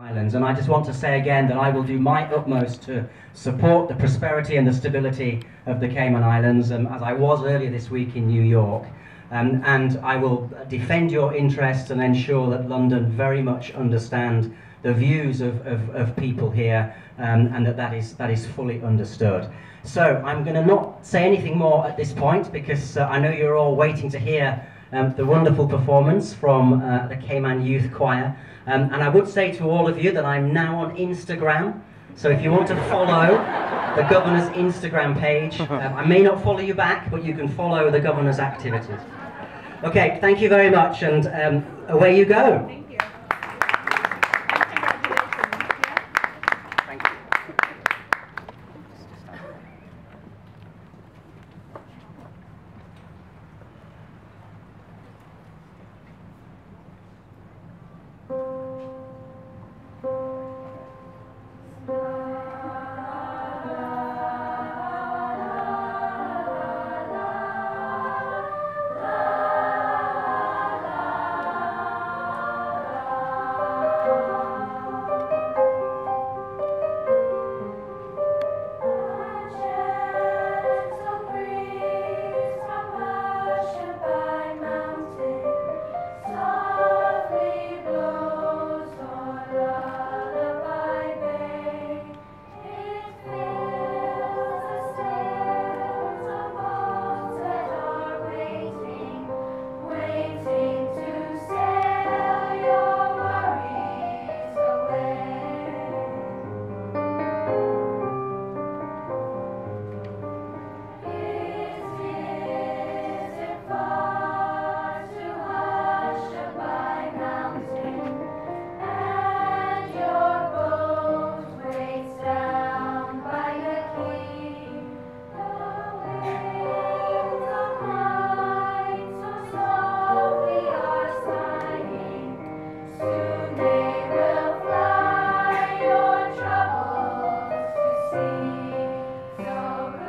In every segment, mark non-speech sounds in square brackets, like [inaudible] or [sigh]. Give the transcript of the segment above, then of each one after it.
Islands, and I just want to say again that I will do my utmost to support the prosperity and the stability of the Cayman Islands, um, as I was earlier this week in New York. Um, and I will defend your interests and ensure that London very much understand the views of, of, of people here um, and that that is, that is fully understood. So I'm going to not say anything more at this point because uh, I know you're all waiting to hear um, the wonderful performance from uh, the Cayman Youth Choir. Um, and I would say to all of you that I'm now on Instagram. So if you want to follow the governor's Instagram page, [laughs] um, I may not follow you back, but you can follow the governor's activities. Okay, thank you very much, and um, away you go.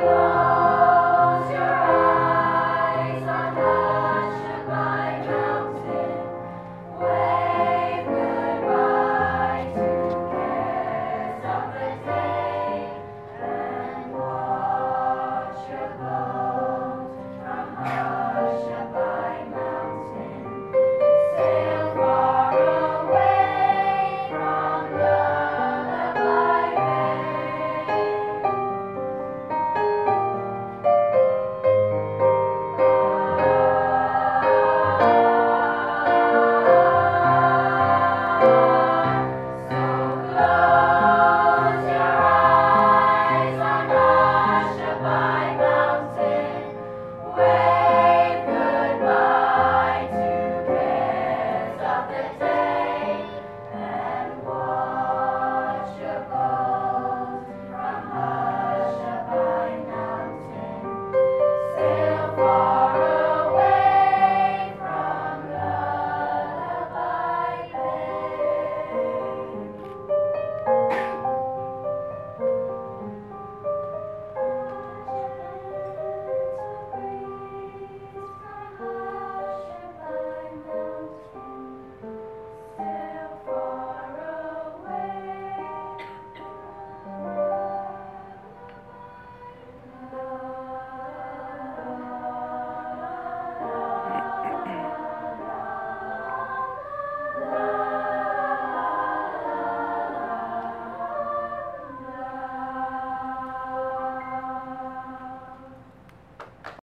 God.